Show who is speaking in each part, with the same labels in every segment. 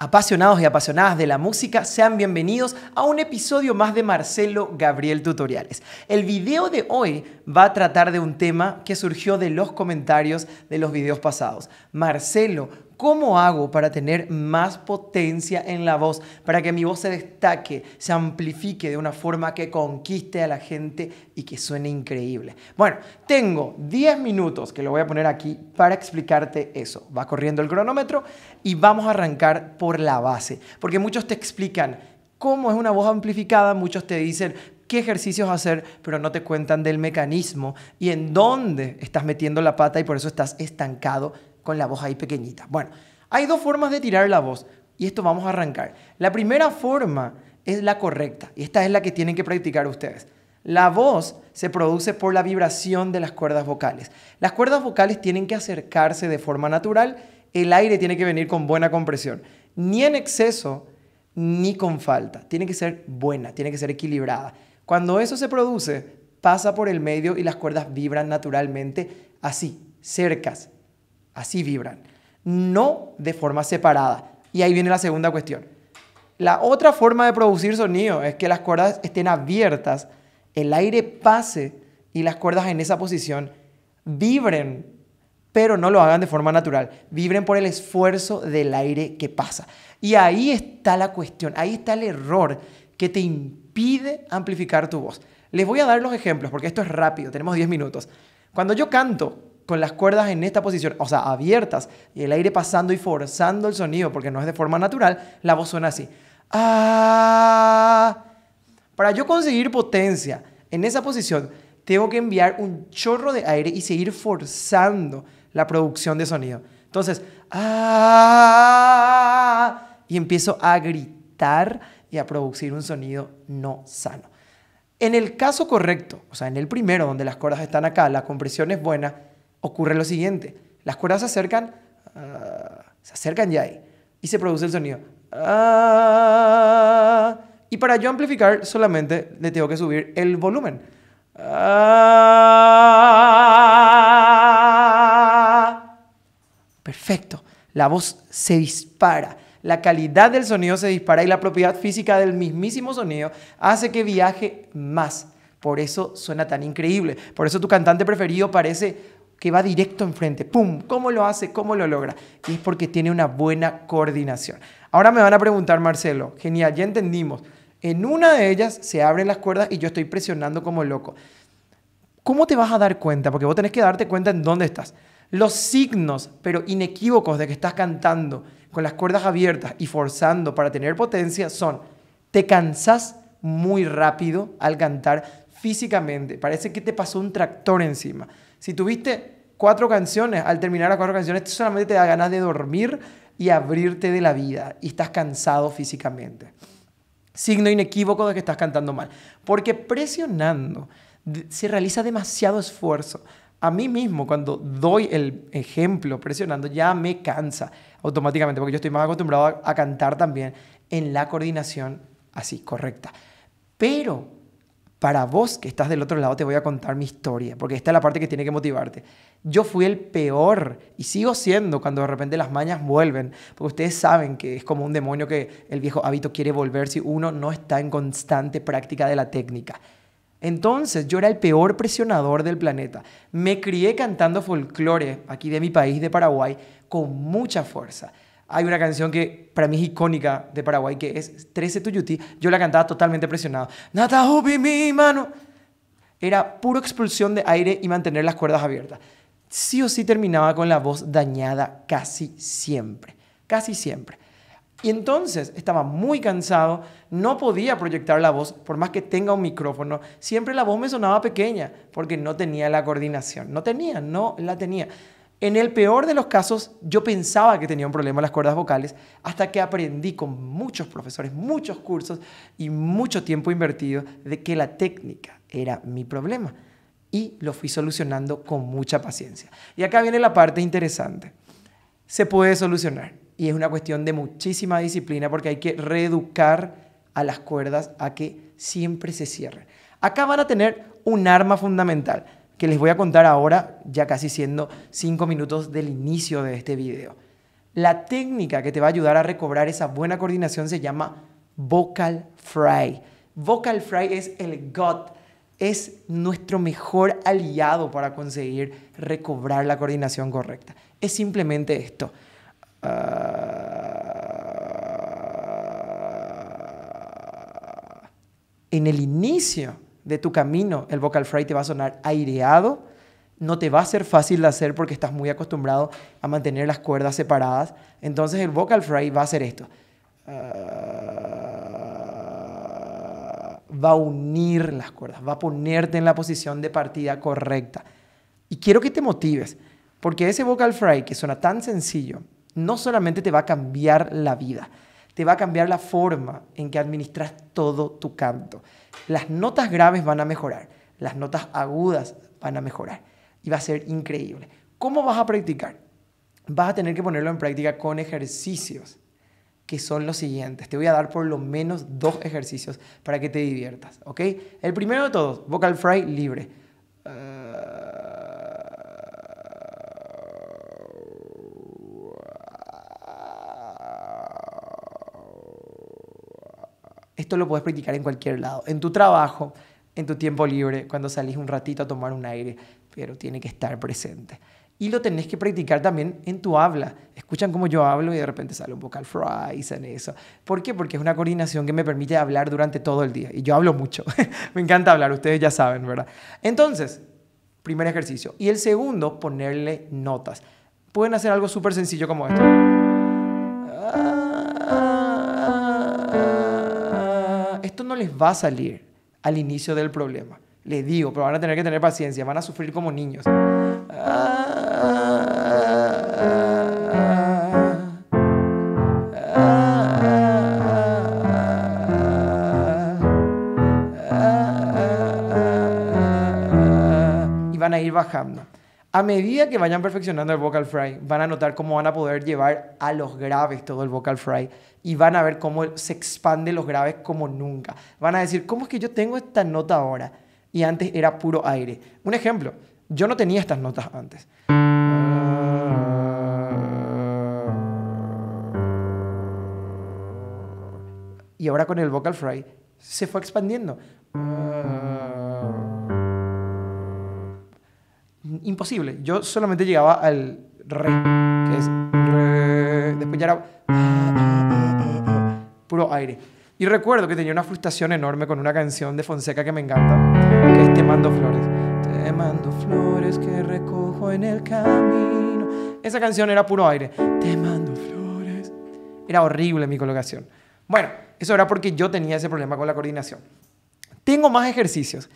Speaker 1: Apasionados y apasionadas de la música, sean bienvenidos a un episodio más de Marcelo Gabriel Tutoriales. El video de hoy va a tratar de un tema que surgió de los comentarios de los videos pasados. Marcelo, ¿Cómo hago para tener más potencia en la voz? Para que mi voz se destaque, se amplifique de una forma que conquiste a la gente y que suene increíble. Bueno, tengo 10 minutos que lo voy a poner aquí para explicarte eso. Va corriendo el cronómetro y vamos a arrancar por la base. Porque muchos te explican cómo es una voz amplificada, muchos te dicen qué ejercicios hacer, pero no te cuentan del mecanismo y en dónde estás metiendo la pata y por eso estás estancado con la voz ahí pequeñita. Bueno, hay dos formas de tirar la voz y esto vamos a arrancar. La primera forma es la correcta y esta es la que tienen que practicar ustedes. La voz se produce por la vibración de las cuerdas vocales. Las cuerdas vocales tienen que acercarse de forma natural, el aire tiene que venir con buena compresión, ni en exceso ni con falta. Tiene que ser buena, tiene que ser equilibrada. Cuando eso se produce, pasa por el medio y las cuerdas vibran naturalmente así, cercas, Así vibran. No de forma separada. Y ahí viene la segunda cuestión. La otra forma de producir sonido es que las cuerdas estén abiertas, el aire pase y las cuerdas en esa posición vibren, pero no lo hagan de forma natural. Vibren por el esfuerzo del aire que pasa. Y ahí está la cuestión, ahí está el error que te impide amplificar tu voz. Les voy a dar los ejemplos porque esto es rápido, tenemos 10 minutos. Cuando yo canto, con las cuerdas en esta posición, o sea, abiertas, y el aire pasando y forzando el sonido, porque no es de forma natural, la voz suena así. Ah. Para yo conseguir potencia en esa posición, tengo que enviar un chorro de aire y seguir forzando la producción de sonido. Entonces, ah, y empiezo a gritar y a producir un sonido no sano. En el caso correcto, o sea, en el primero, donde las cuerdas están acá, la compresión es buena, ocurre lo siguiente. Las cuerdas se acercan, ah, se acercan ya ahí, y se produce el sonido. Ah, y para yo amplificar solamente le tengo que subir el volumen. Ah, perfecto. La voz se dispara. La calidad del sonido se dispara y la propiedad física del mismísimo sonido hace que viaje más. Por eso suena tan increíble. Por eso tu cantante preferido parece que va directo enfrente. ¡Pum! ¿Cómo lo hace? ¿Cómo lo logra? Y es porque tiene una buena coordinación. Ahora me van a preguntar, Marcelo, genial, ya entendimos. En una de ellas se abren las cuerdas y yo estoy presionando como loco. ¿Cómo te vas a dar cuenta? Porque vos tenés que darte cuenta en dónde estás. Los signos, pero inequívocos de que estás cantando con las cuerdas abiertas y forzando para tener potencia son, te cansas muy rápido al cantar físicamente. Parece que te pasó un tractor encima. Si tuviste cuatro canciones, al terminar las cuatro canciones, solamente te da ganas de dormir y abrirte de la vida y estás cansado físicamente. Signo inequívoco de que estás cantando mal. Porque presionando se realiza demasiado esfuerzo. A mí mismo, cuando doy el ejemplo presionando, ya me cansa automáticamente, porque yo estoy más acostumbrado a, cantar también en la coordinación así, correcta. Pero para vos que estás del otro lado te voy a contar mi historia, porque esta es la parte que tiene que motivarte. Yo fui el peor y sigo siendo cuando de repente las mañas vuelven, porque ustedes saben que es como un demonio que el viejo hábito quiere volver si uno no está en constante práctica de la técnica. Entonces yo era el peor presionador del planeta. Me crié cantando folclore aquí de mi país, de Paraguay, con mucha fuerza. Hay una canción que para mí es icónica de Paraguay, que es 13 Tuyuti. Yo la cantaba totalmente presionado. Nata mi mano. Era pura expulsión de aire y mantener las cuerdas abiertas. Sí o sí terminaba con la voz dañada casi siempre. Casi siempre. Y entonces estaba muy cansado, no podía proyectar la voz, por más que tenga un micrófono, siempre la voz me sonaba pequeña, porque no tenía la coordinación. No tenía, no la tenía. En el peor de los casos, yo pensaba que tenía un problema en las cuerdas vocales hasta que aprendí con muchos profesores, muchos cursos y mucho tiempo invertido de que la técnica era mi problema. Y lo fui solucionando con mucha paciencia. Y acá viene la parte interesante. Se puede solucionar y es una cuestión de muchísima disciplina porque hay que reeducar a las cuerdas a que siempre se cierren. Acá van a tener un arma fundamental que les voy a contar ahora, ya casi siendo cinco minutos del inicio de este video. La técnica que te va a ayudar a recobrar esa buena coordinación se llama vocal fry. Vocal fry es el gut, es nuestro mejor aliado para conseguir recobrar la coordinación correcta. Es simplemente esto. Ah, en el inicio de tu camino, el vocal fry te va a sonar aireado, no te va a ser fácil de hacer porque estás muy acostumbrado a mantener las cuerdas separadas. Entonces el vocal fry va a hacer esto. Ah, va a unir las cuerdas, va a ponerte en la posición de partida correcta. Y quiero que te motives, porque ese vocal fry que suena tan sencillo, no solamente te va a cambiar la vida, te va a cambiar la forma en que administras todo tu canto. Las notas graves van a mejorar, las notas agudas van a mejorar y va a ser increíble. ¿Cómo vas a practicar? Vas a tener que ponerlo en práctica con ejercicios que son los siguientes. Te voy a dar por lo menos dos ejercicios para que te diviertas, ¿ok? El primero de todos, vocal fry libre. Esto lo puedes practicar en cualquier lado, en tu trabajo, en tu tiempo libre, cuando salís un ratito a tomar un aire, pero tiene que estar presente. Y lo tenés que practicar también en tu habla. Escuchan cómo yo hablo y de repente sale un vocal fry en eso. ¿Por qué? Porque es una coordinación que me permite hablar durante todo el día. Y yo hablo mucho. me encanta hablar, ustedes ya saben, ¿verdad? Entonces, primer ejercicio. Y el segundo, ponerle notas. Pueden hacer algo súper sencillo como esto. Esto les va a salir al inicio del problema. Les digo, pero van a tener que tener paciencia, van a sufrir como niños. Y van a ir bajando. A medida que vayan perfeccionando el vocal fry, van a notar cómo van a poder llevar a los graves todo el vocal fry y van a ver cómo se expande los graves como nunca. Van a decir, ¿cómo es que yo tengo esta nota ahora? Y antes era puro aire. Un ejemplo, yo no tenía estas notas antes. Y ahora con el vocal fry se fue expandiendo imposible. Yo solamente llegaba al re, que es re. Después ya era puro aire. Y recuerdo que tenía una frustración enorme con una canción de Fonseca que me encanta, que es Te mando flores. Te mando flores que recojo en el camino. Esa canción era puro aire. Te mando flores. Era horrible mi colocación. Bueno, eso era porque yo tenía ese problema con la coordinación. Tengo más ejercicios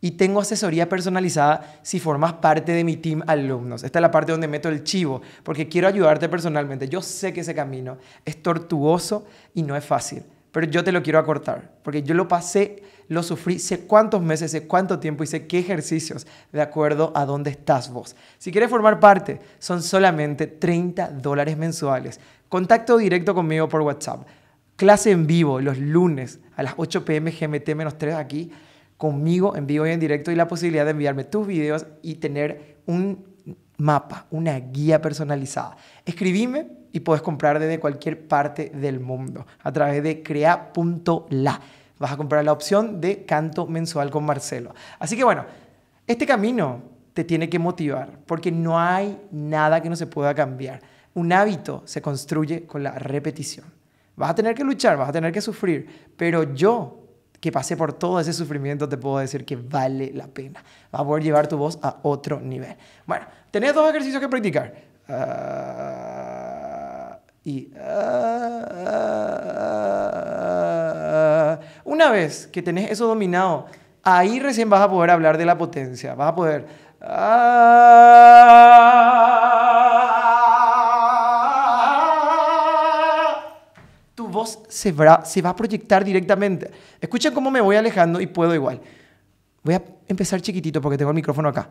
Speaker 1: y tengo asesoría personalizada si formas parte de mi team alumnos. Esta es la parte donde meto el chivo, porque quiero ayudarte personalmente. Yo sé que ese camino es tortuoso y no es fácil, pero yo te lo quiero acortar, porque yo lo pasé, lo sufrí, sé cuántos meses, sé cuánto tiempo y sé qué ejercicios de acuerdo a dónde estás vos. Si quieres formar parte, son solamente 30 dólares mensuales. Contacto directo conmigo por WhatsApp. Clase en vivo los lunes a las 8 pm GMT-3 aquí conmigo en vivo y en directo y la posibilidad de enviarme tus videos y tener un mapa, una guía personalizada. Escribime y puedes comprar desde cualquier parte del mundo a través de crea.la. Vas a comprar la opción de canto mensual con Marcelo. Así que bueno, este camino te tiene que motivar porque no hay nada que no se pueda cambiar. Un hábito se construye con la repetición. Vas a tener que luchar, vas a tener que sufrir, pero yo que pasé por todo ese sufrimiento, te puedo decir que vale la pena. Va a poder llevar tu voz a otro nivel. Bueno, tenés dos ejercicios que practicar. Ah, y ah, una vez que tenés eso dominado, ahí recién vas a poder hablar de la potencia. Vas a poder... voz se va, se va a proyectar directamente. Escuchen cómo me voy alejando y puedo igual. Voy a empezar chiquitito porque tengo el micrófono acá.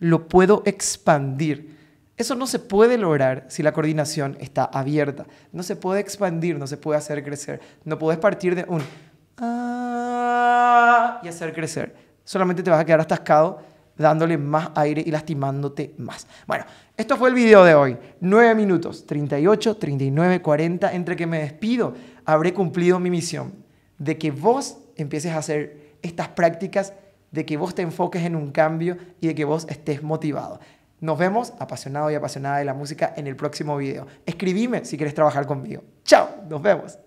Speaker 1: Lo puedo expandir. Eso no se puede lograr si la coordinación está abierta. No se puede expandir, no se puede hacer crecer. No puedes partir de un... ah, y hacer crecer. Solamente te vas a quedar atascado dándole más aire y lastimándote más. Bueno, esto fue el video de hoy. 9 minutos, 38, 39, 40. Entre que me despido, habré cumplido mi misión de que vos empieces a hacer estas prácticas, de que vos te enfoques en un cambio y de que vos estés motivado. Nos vemos, apasionado y apasionada de la música, en el próximo video. Escribime si quieres trabajar conmigo. Chao, nos vemos.